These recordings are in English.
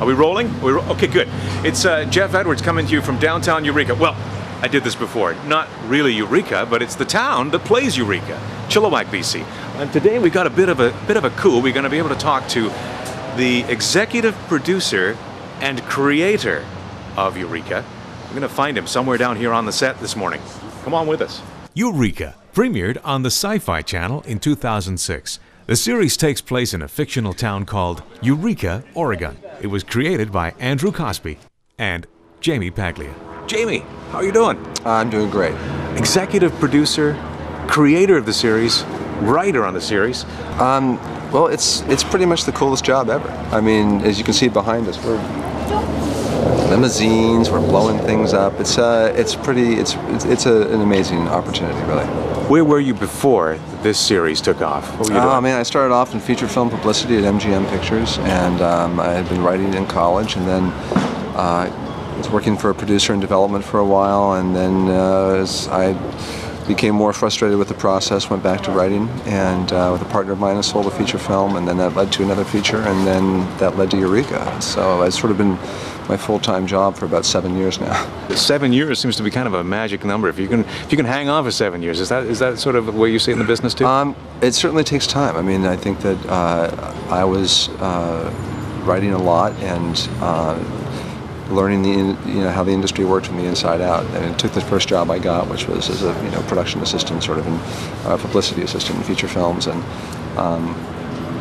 Are we rolling? Are we ro- okay, good. It's uh, Geoff Edwards coming to you from downtown Eureka. Well, I did this before. Not really Eureka, but it's the town that plays Eureka, Chilliwack, BC. And today we got a bit of a bit of a coup. We're going to be able to talk to the executive producer and creator of Eureka. We're going to find him somewhere down here on the set this morning. Come on with us. Eureka premiered on the Sci Fi Channel in 2006. The series takes place in a fictional town called Eureka, Oregon. It was created by Andrew Cosby and Jaime Paglia. Jaime, how are you doing? I'm doing great. Executive producer, creator of the series, writer on the series. Um, well, it's it's pretty much the coolest job ever. I mean, as you can see behind us, we're limousines, we're blowing things up. It's uh, it's pretty, it's it's, it's a, an amazing opportunity, really. Where were you before this series took off? What were you Oh man, I started off in feature film publicity at MGM Pictures, and um, I had been writing in college, and then uh, was working for a producer in development for a while, and then uh, I became more frustrated with the process, went back to writing, and uh, with a partner of mine, I sold a feature film, and then that led to another feature, and then that led to Eureka. So it's sort of been my full-time job for about seven years now. Seven years seems to be kind of a magic number. If you can, if you can hang on for seven years, is that is that sort of the way you see it in the business too? Um, it certainly takes time. I mean, I think that uh, I was uh, writing a lot and uh, learning the you know how the industry worked from the inside out. And it took the first job I got, which was as a you know production assistant, sort of in uh, publicity assistant in feature films, and um,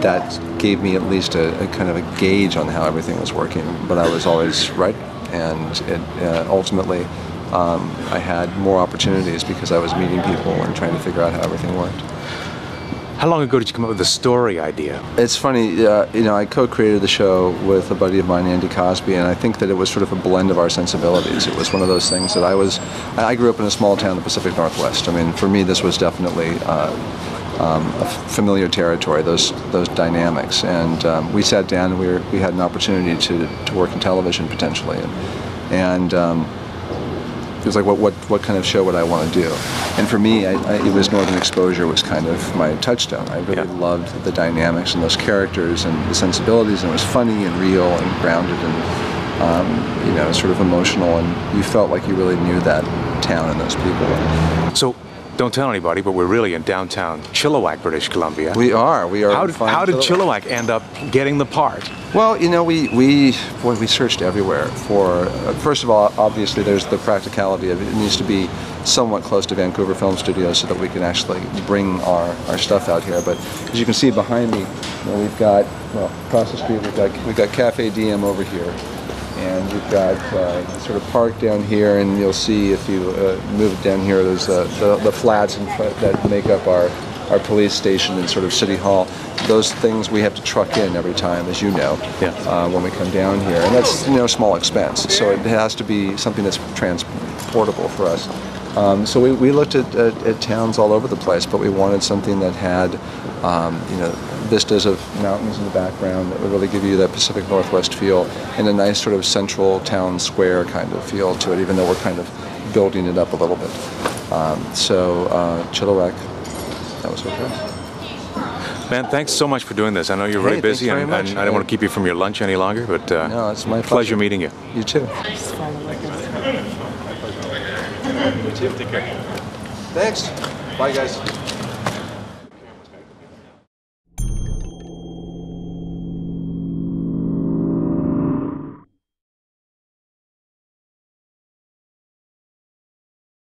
that gave me at least a, a kind of a gauge on how everything was working. But I was always right, and it uh, ultimately. Um, I had more opportunities because I was meeting people and trying to figure out how everything worked. How long ago did you come up with the story idea? It's funny, uh, you know, I co-created the show with a buddy of mine, Andy Cosby, and I think that it was sort of a blend of our sensibilities. It was one of those things that I was, I grew up in a small town in the Pacific Northwest. I mean, for me, this was definitely uh, um, a familiar territory, those those dynamics. And um, we sat down and we, were, we had an opportunity to, to work in television potentially. And, and um, was like, what, what, what kind of show would I want to do? And for me, I, I, it was Northern Exposure was kind of my touchstone. I really Yeah. loved the dynamics and those characters and the sensibilities, and it was funny and real and grounded and um, you know sort of emotional, and you felt like you really knew that town and those people. So, don't tell anybody, but we're really in downtown Chilliwack, British Columbia. We are. We are. how did, how did Chilliwack. Chilliwack end up getting the part? Well, you know, we, we boy, we searched everywhere for. Uh, first of all, obviously, there's the practicality of it. It needs to be somewhat close to Vancouver Film Studios so that we can actually bring our, our stuff out here. But as you can see behind me, you know, we've got well across the street we've got we've got Cafe Diem over here, and we've got uh, sort of park down here, and you'll see if you uh, move it down here, there's uh, the, the flats in front that make up our our police station and sort of city hall. Those things we have to truck in every time, as you know, Yeah. uh, when we come down here, and that's no small expense. So it has to be something that's transportable for us. Um, so we, we looked at, at, at towns all over the place, but we wanted something that had, um, you know, vistas of mountains in the background that would really give you that Pacific Northwest feel, and a nice sort of central town square kind of feel to it, even though we're kind of building it up a little bit. Um, so uh, Chilliwack, that was okay. Man, thanks so much for doing this. I know you're really Hey, thanks busy, and, and I don't want to keep you from your lunch any longer, but uh, No, it's my pleasure pleasure. meeting you. You too. Thanks. Bye, guys.